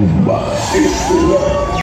compromiso.